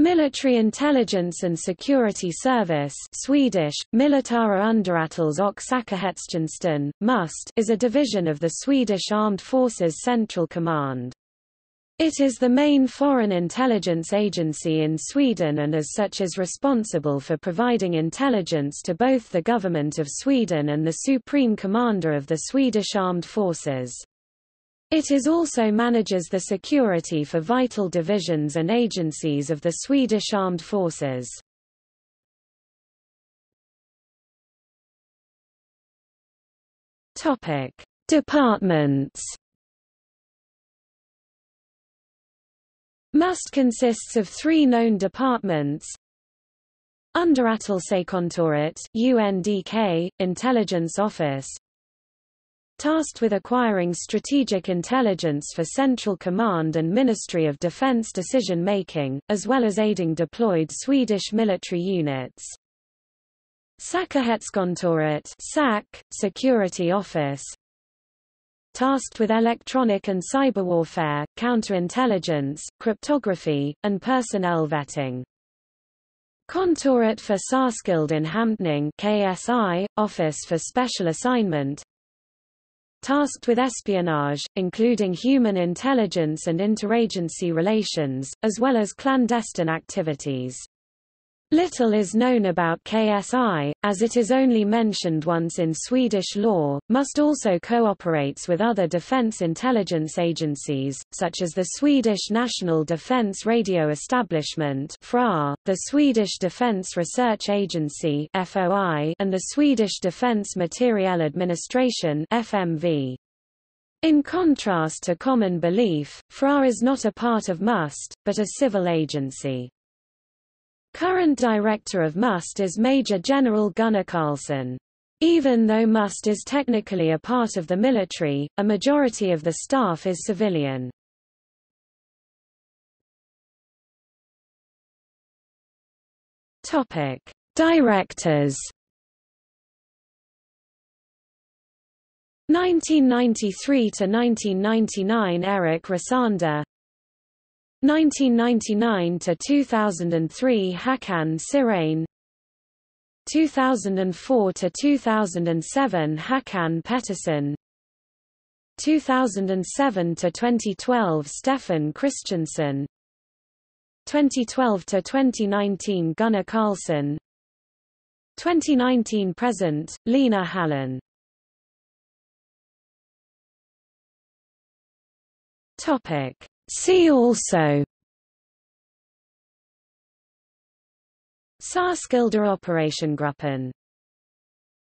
Military Intelligence and Security Service Swedish, Militära underrättelse och säkerhetstjänsten, MUST is a division of the Swedish Armed Forces Central Command. It is the main foreign intelligence agency in Sweden and as such is responsible for providing intelligence to both the Government of Sweden and the Supreme Commander of the Swedish Armed Forces. It is also manages the security for vital divisions and agencies of the Swedish Armed Forces. Topic: Departments. MUST consists of three known departments. Underrättelsekontoret UNDK, Intelligence Office tasked with acquiring strategic intelligence for Central Command and Ministry of Defense decision-making, as well as aiding deployed Swedish military units. Säkerhetskontoret SÄK, Security Office tasked with electronic and cyber warfare, counterintelligence, cryptography, and personnel vetting. Kontoret för särskild inhämtning KSI, Office for Special Assignment tasked with espionage, including human intelligence and interagency relations, as well as clandestine activities. Little is known about KSI, as it is only mentioned once in Swedish law, MUST also cooperates with other defense intelligence agencies, such as the Swedish National Defense Radio Establishment FRA, the Swedish Defense Research Agency FOI, and the Swedish Defense Materiel Administration FMV. In contrast to common belief, FRA is not a part of MUST, but a civil agency. Current director of MUST is Major General Gunnar Karlsson. Even though MUST is technically a part of the military, a majority of the staff is civilian. Topic: Directors 1993 to 1999 Eric Rosander 1999 to 2003 Håkan Syrén 2004 to 2007 Hakan Pettersson. 2007 to 2012 Stefan Kristiansson 2012 to 2019 Gunnar Karlsson 2019 present Lena Hallin Topic See also. Särskilda Operation operationsgruppen